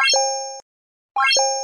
you